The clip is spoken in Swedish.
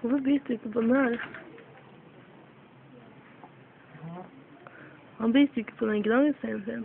Kolla biter på den här? Han biter på den grönsen sen.